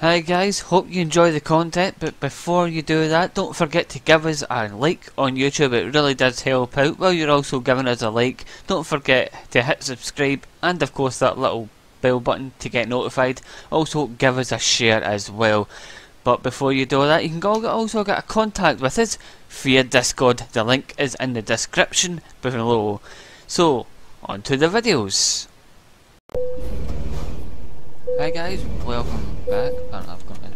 Hi guys, hope you enjoy the content, but before you do that, don't forget to give us a like on YouTube, it really does help out. While you're also giving us a like, don't forget to hit subscribe and of course that little bell button to get notified. Also give us a share as well. But before you do that, you can also get a contact with us via Discord. The link is in the description below. So, on to the videos. Hi guys, welcome back. Apparently I've got to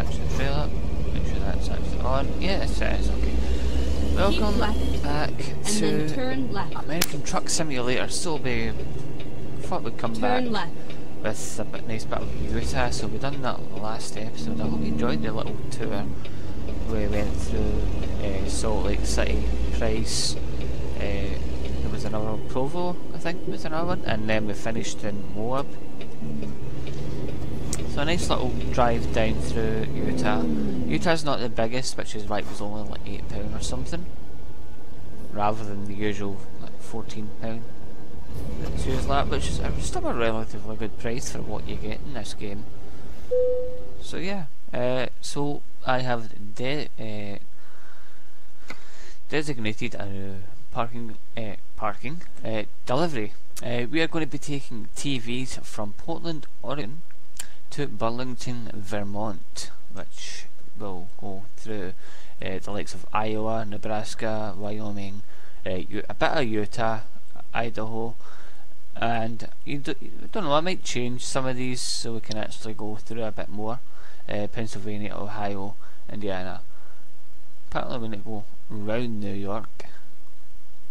attach the trailer, make sure that's actually on. Yes, it is, okay. Welcome back to American Truck Simulator. So we thought we'd come turn back left. with a bit nice bit of Utah, so we done that last episode. I hope you enjoyed the little tour. We went through uh, Salt Lake City, Price, uh, there was another Provo, I think was another one, and then we finished in Moab. So a nice little drive down through Utah. Utah's not the biggest, which is why it was only like £8 or something. Rather than the usual like £14 that's used that, which is still a relatively good price for what you get in this game. So yeah, uh, so I have de uh, designated a parking uh, parking uh, delivery. Uh, we are going to be taking TVs from Portland, Oregon to Burlington, Vermont, which will go through uh, the likes of Iowa, Nebraska, Wyoming, uh, a bit of Utah, Idaho, and you, do, don't know, I might change some of these so we can actually go through a bit more. Uh, Pennsylvania, Ohio, Indiana. Apparently, when it go round New York,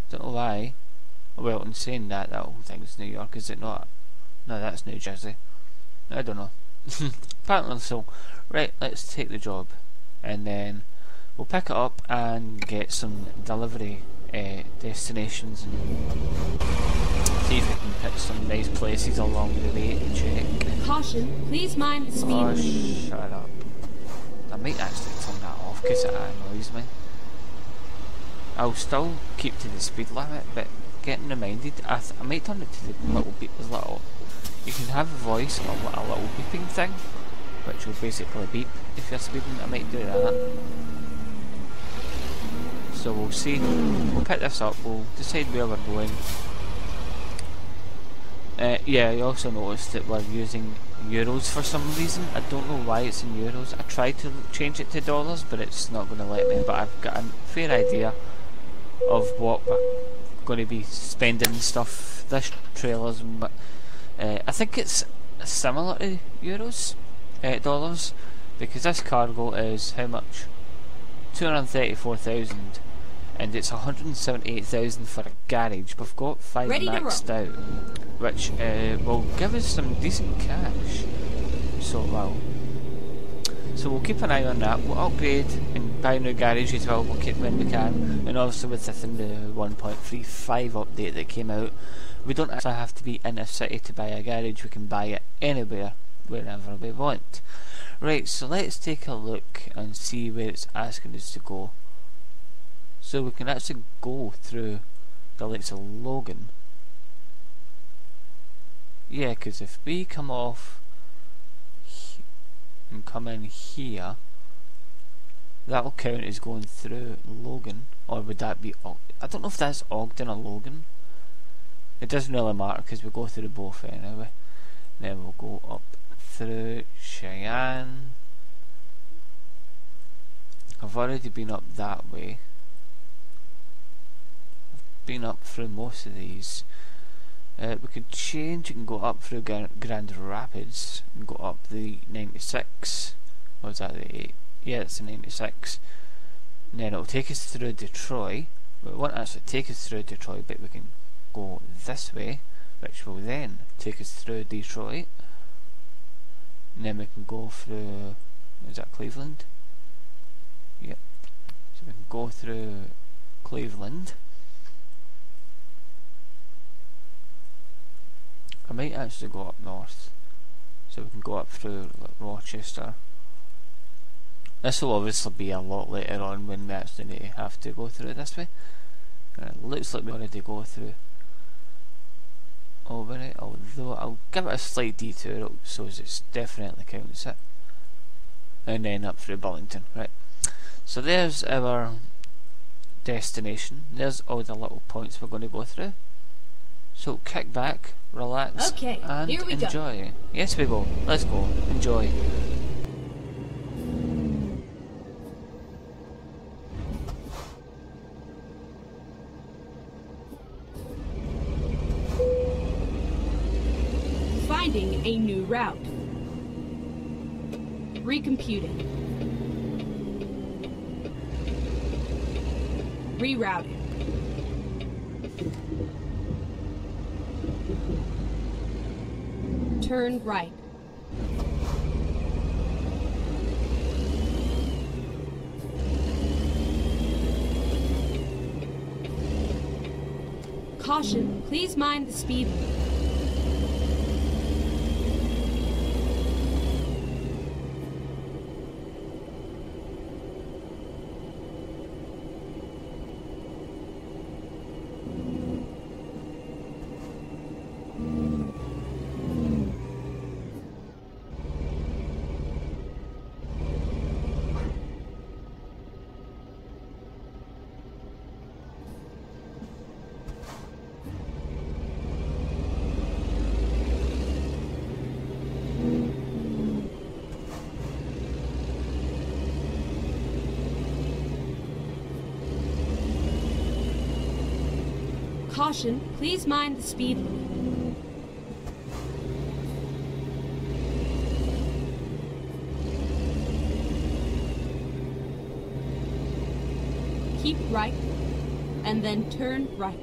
don't know why. Well, in saying that, that whole thing is New York, is it not? No, that's New Jersey. I don't know. Apparently so. Right, let's take the job. And then we'll pick it up and get some delivery uh, destinations and see if we can pick some nice places along the way to check. Caution, please mind the speed oh, shut up. I might actually turn that off because it annoys me. I'll still keep to the speed limit, but getting reminded, I, I might turn it to the little beep, as little you can have a voice or a little beeping thing, which will basically beep if you're speeding. I might do that. So we'll see. We'll pick this up. We'll decide where we're going. Uh, yeah, I also noticed that we're using euros for some reason. I don't know why it's in euros. I tried to change it to dollars, but it's not going to let me. But I've got a fair idea of what going to be spending stuff. This trailer's uh, I think it's similar to euros, uh, dollars, because this cargo is how much? 234,000 and it's 178,000 for a garage. We've got 5 Ready maxed out, which uh, will give us some decent cash. So, well, so we'll keep an eye on that. We'll upgrade and buy new garage as well. We'll keep when we can, and obviously with this in the 1.35 update that came out, we don't actually have to be in a city to buy a garage, we can buy it anywhere, wherever we want. Right, so let's take a look and see where it's asking us to go. So we can actually go through the likes of Logan. Yeah, because if we come off and come in here, that'll count as going through Logan. Or would that be... I don't know if that's Ogden or Logan. It doesn't really matter because we go through both anyway. Then we'll go up through Cheyenne. I've already been up that way. I've been up through most of these. Uh, we could change and go up through Grand Rapids and go up the 96. What was that, the 8? Yeah, it's the 96. And then it'll take us through Detroit. It won't actually take us through Detroit, but we can go this way, which will then take us through Detroit. And then we can go through, is that Cleveland? Yep. So we can go through Cleveland. I might actually go up north. So we can go up through like, Rochester. This will obviously be a lot later on when we actually have to go through it this way. Uh, looks like we already go through over it, although I'll give it a slight detour so as it definitely counts it. And then up through Burlington, right. So there's our destination. There's all the little points we're going to go through. So kick back, relax, Okay, and we go. enjoy. Yes, we will. Let's go. Enjoy. Finding a new route. Recomputing. Rerouting. Turn right. Caution, please mind the speed limit. Caution, please mind the speed. Keep right, and then turn right.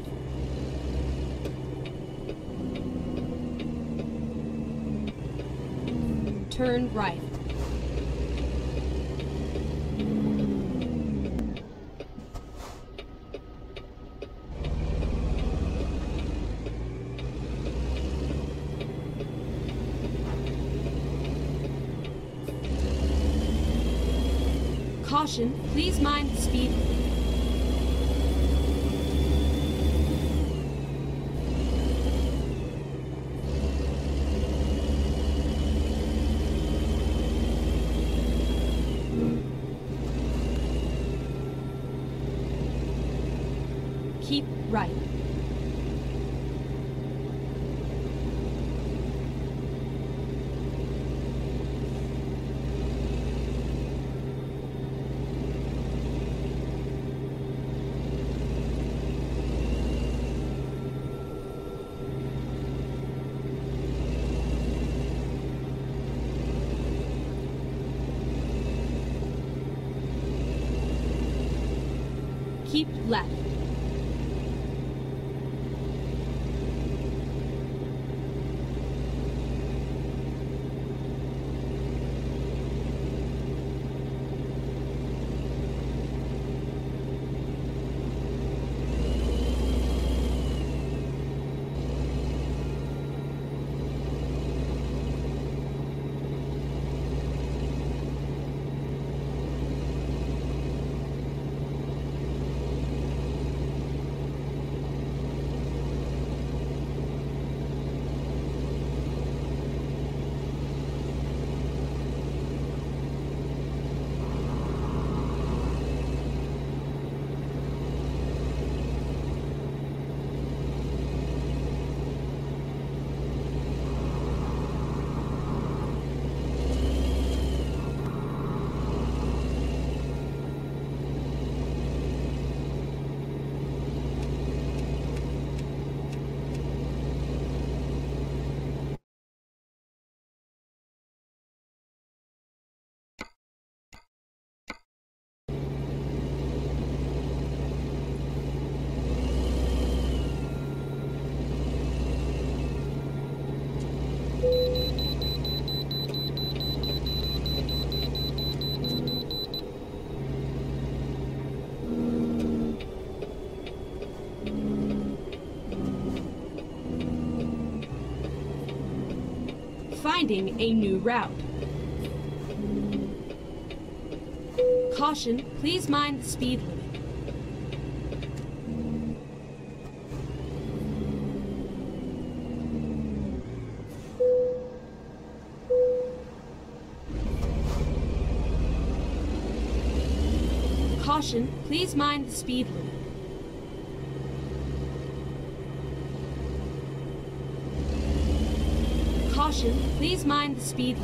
Turn right. Caution, please mind the speed limit. Keep right. Keep left. finding a new route. Caution, please mind the speed limit. Caution, please mind the speed limit. Please mind the speed.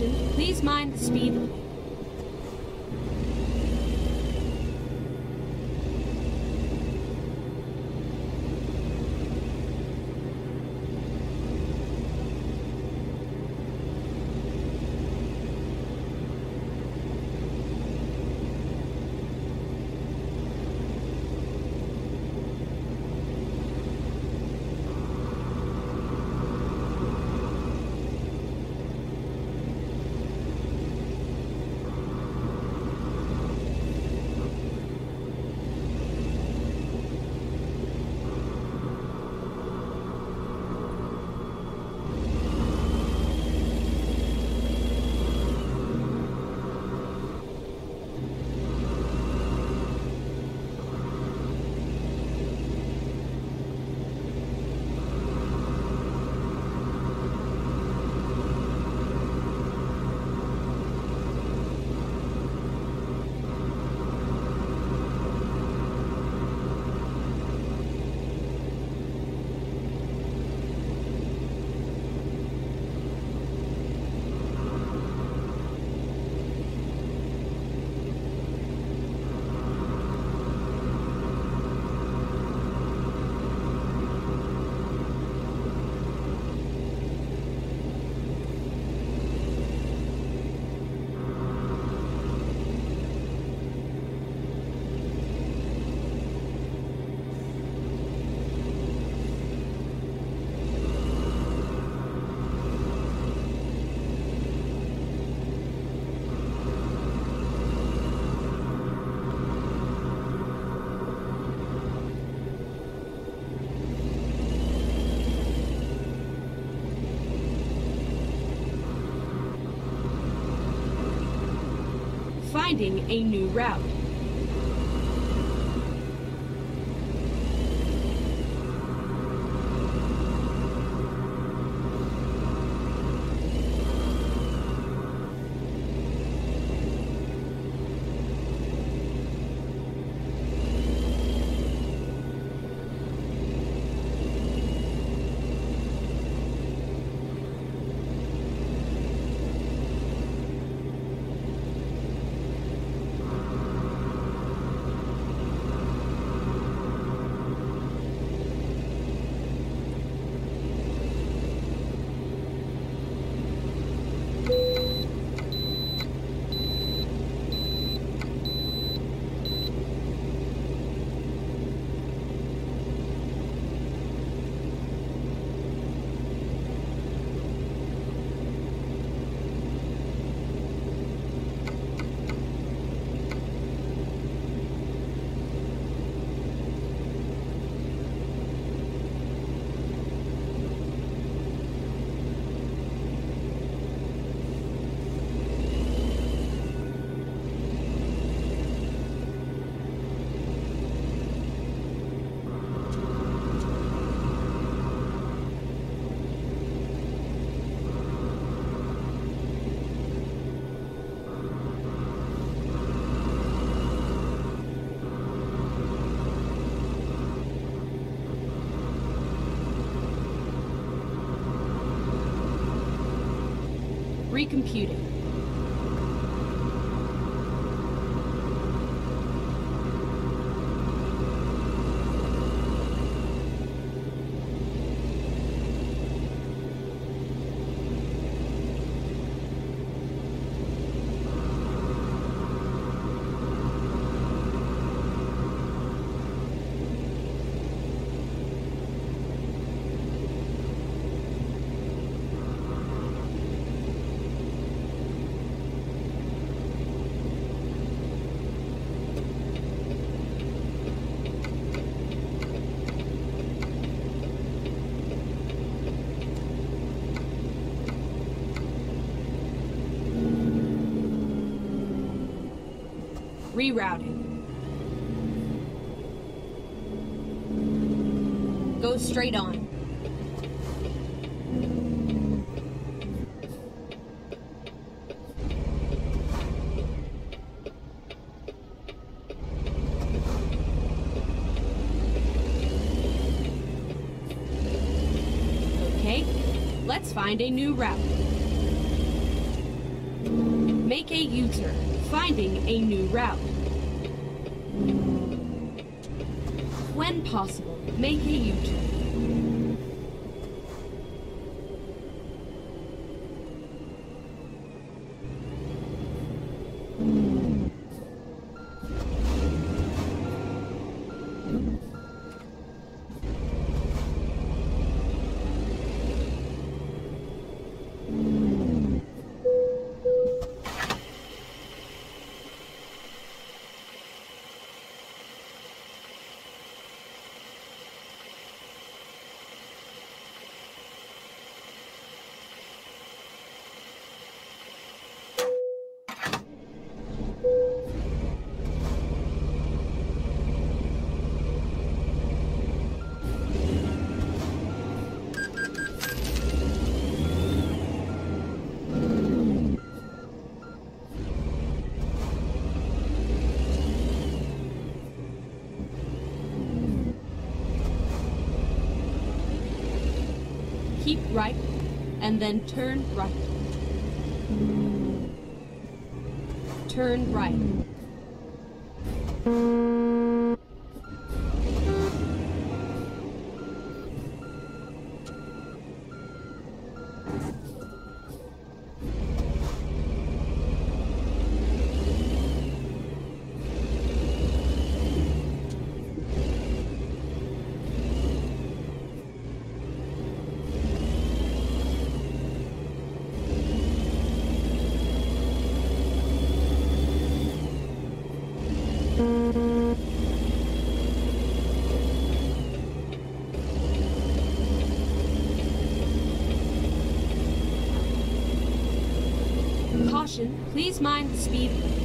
Please mind the speed Finding a new route. Recomputing. Rerouting. Go straight on. Okay, let's find a new route. Make a U-turn, finding a new route. When possible, make a U-turn. And then turn right. Turn right. Mind speed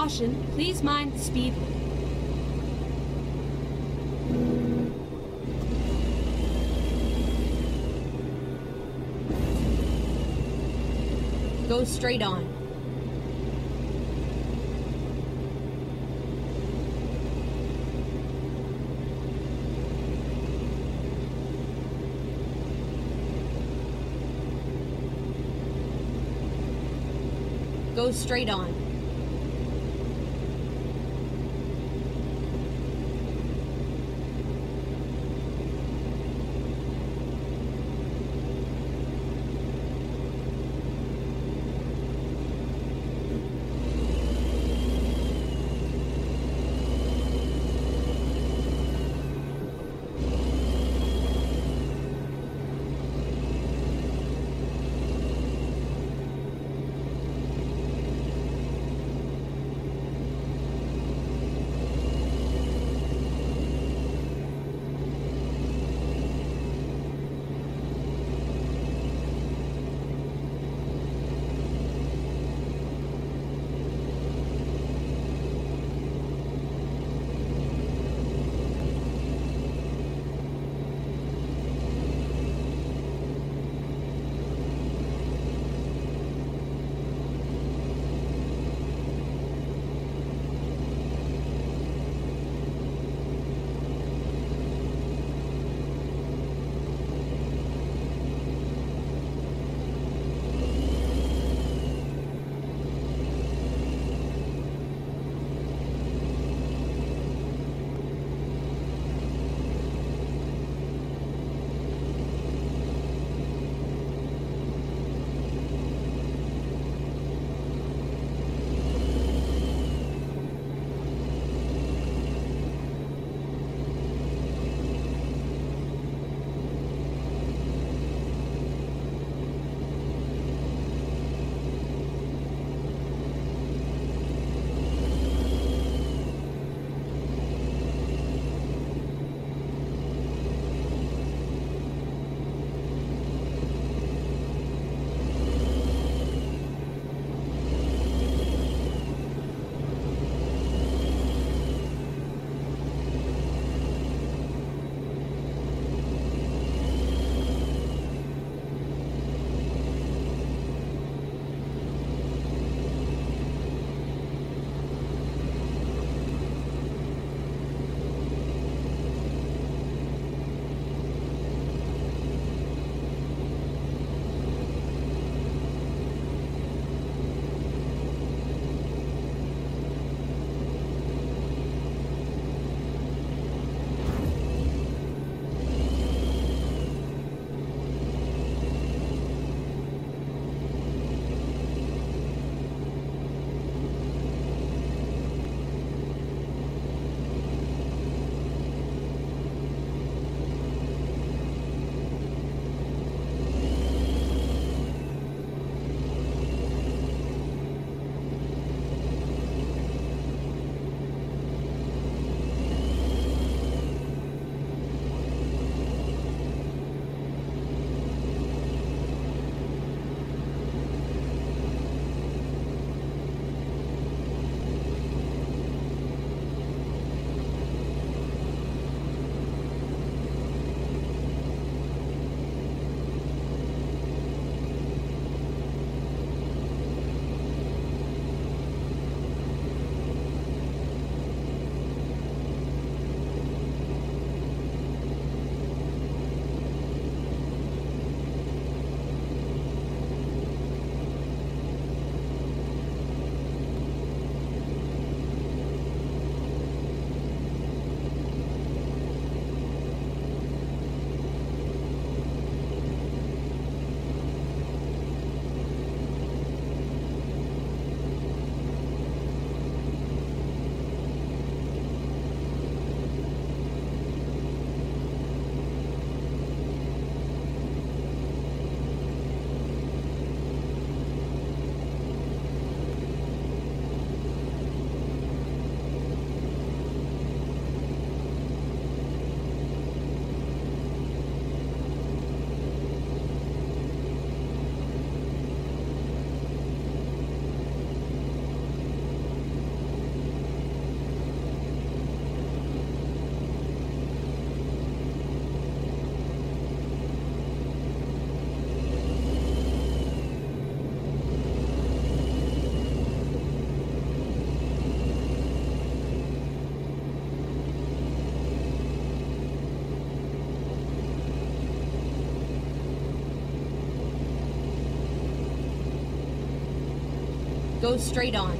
Caution, please mind the speed. Go straight on. Go straight on. Go straight on.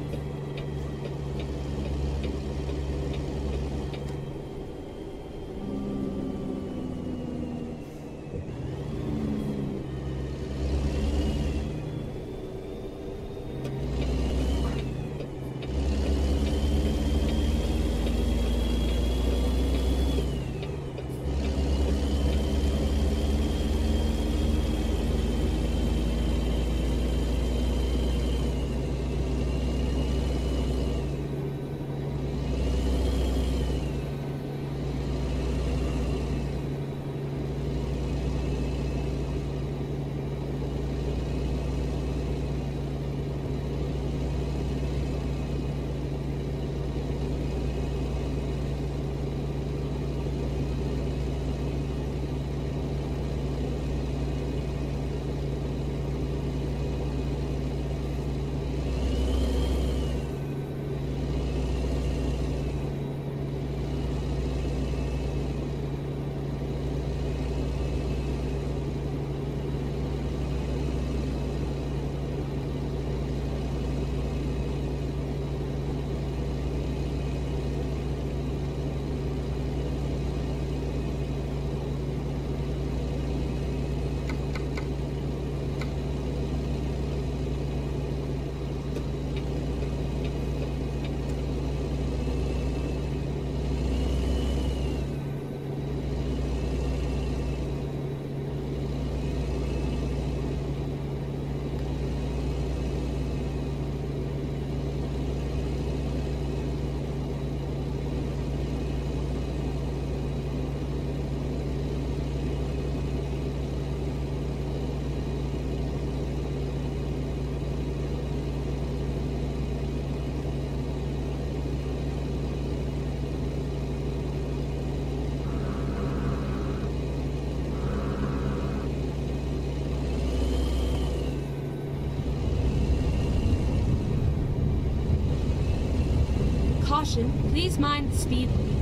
Caution, please mind the speed limit.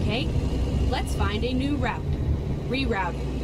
Okay, let's find a new route. Rerouting.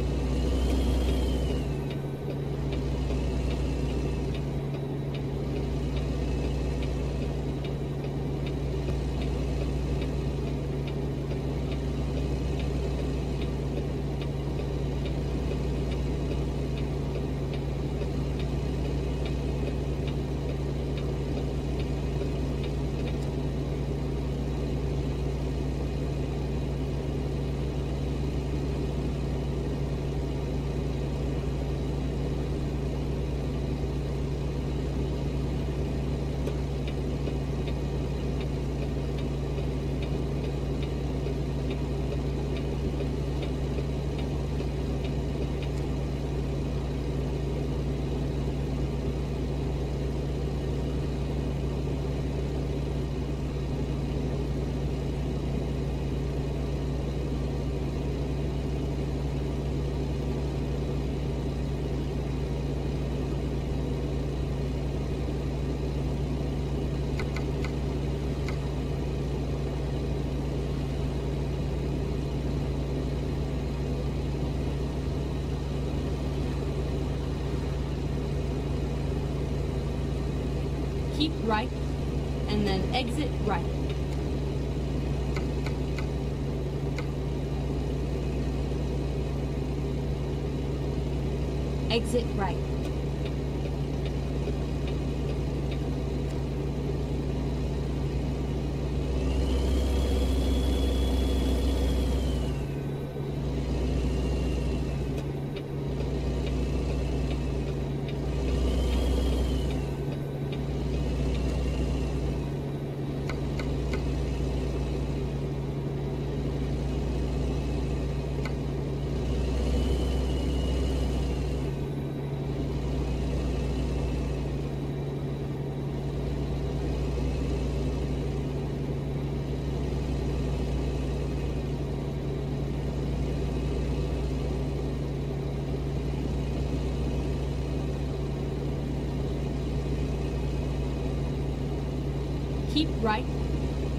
Right,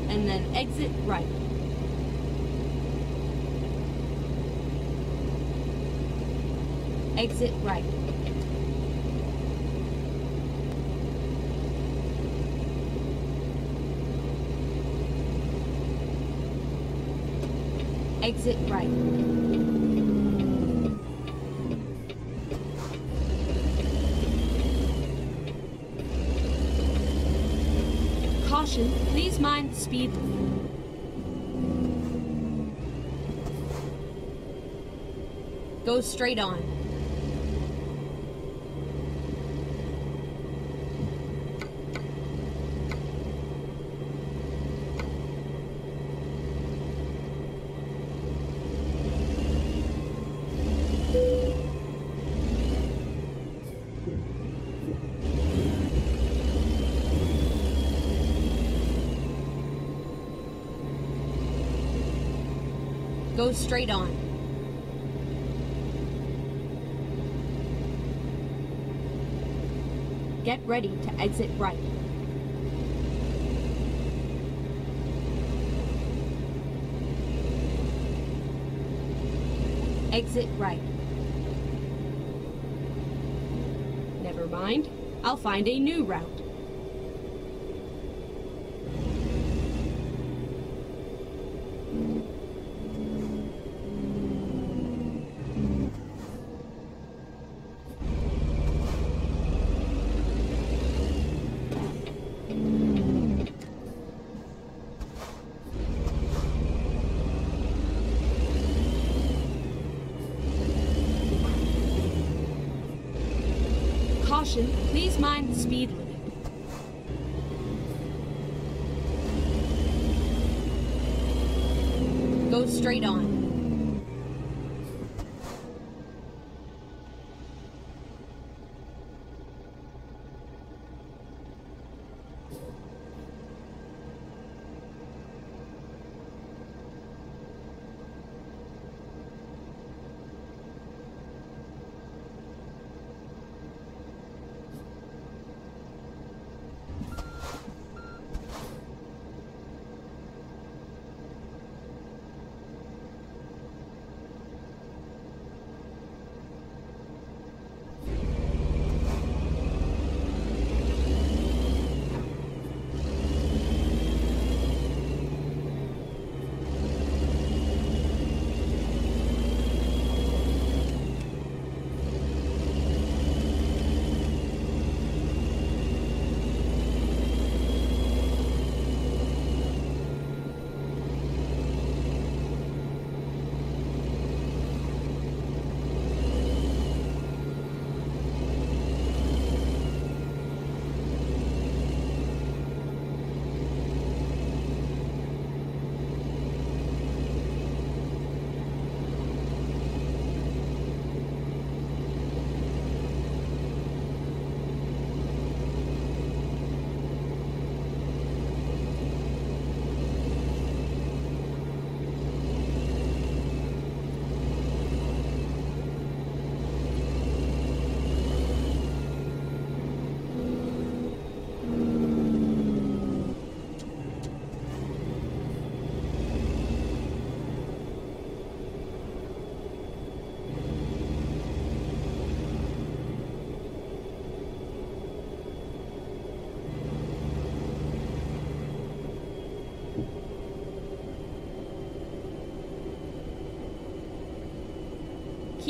and then exit right. Exit right. Exit right. Mind the speed. Go straight on. Go straight on. Get ready to exit right. Exit right. Never mind. I'll find a new route.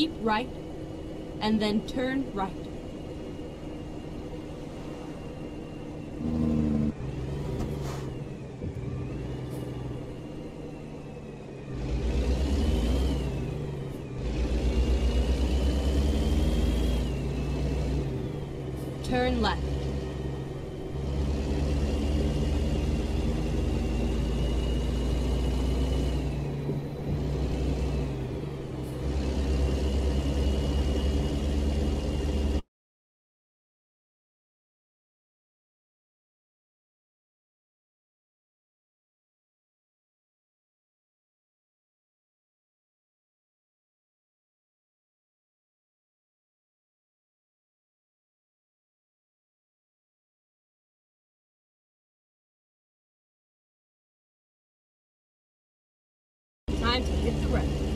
Keep right, and then turn right. Turn left. Time to hit the road.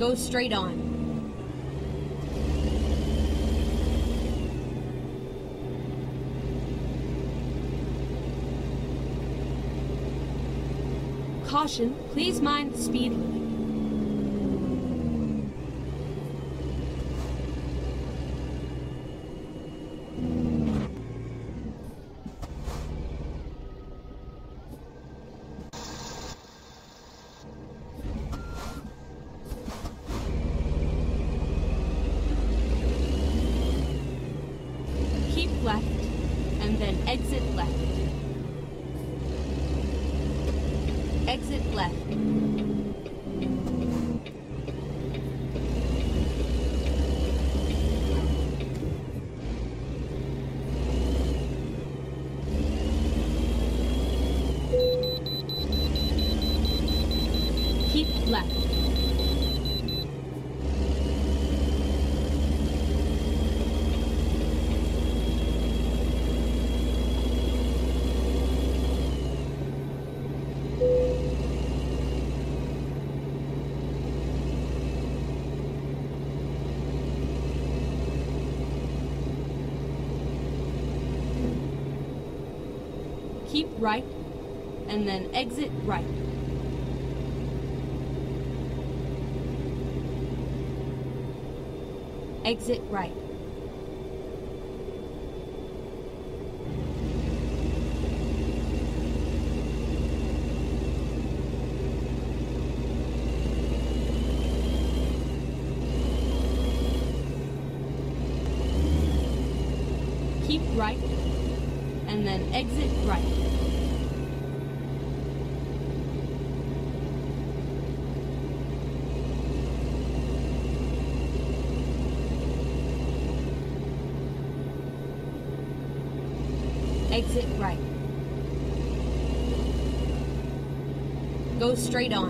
Go straight on. Caution, please mind the speed limit. Keep left, and then exit left. Exit left. Keep left. Keep right, and then exit right. Exit right. Keep right, and then exit right. Exit right. Go straight on.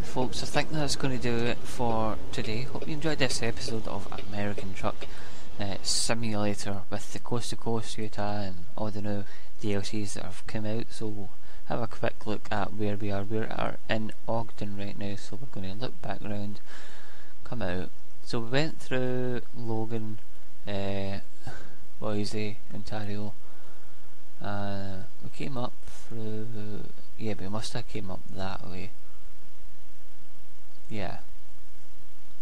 folks, I think that's going to do it for today. Hope you enjoyed this episode of American Truck uh, Simulator with the Coast to Coast Utah and all the new DLCs that have come out. So we'll have a quick look at where we are. We are in Ogden right now, so we're going to look back around, come out. So we went through Logan, uh, Boise, Ontario. Uh, we came up through. Yeah, we must have came up that way. Yeah.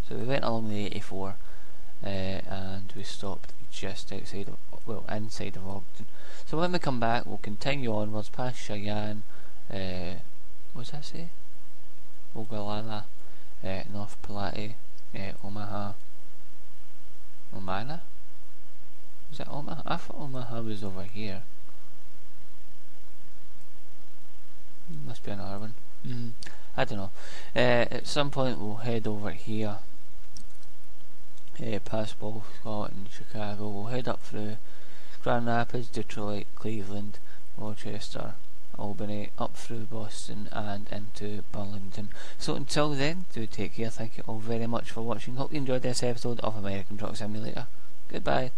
So we went along the 84 uh, and we stopped just outside of, well, inside of Ogden. So when we come back, we'll continue onwards past Cheyenne, uh, what does that say? Ogallala, uh, North Platte, uh, Omaha, Omana? Is that Omaha? I thought Omaha was over here. Must be another one. Mm. I don't know. Uh, at some point we'll head over here, uh, past Ball, Scotland, Chicago. We'll head up through Grand Rapids, Detroit, Cleveland, Rochester, Albany, up through Boston and into Burlington. So until then, do take care. Thank you all very much for watching. Hope you enjoyed this episode of American Truck Simulator. Goodbye.